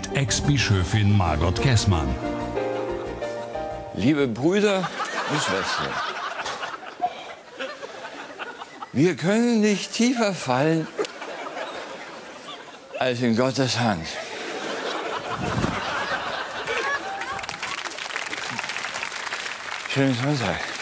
mit Ex-Bischöfin Margot Kessmann. Liebe Brüder und Schwestern, wir können nicht tiefer fallen als in Gottes Hand. Schönen Sonntag.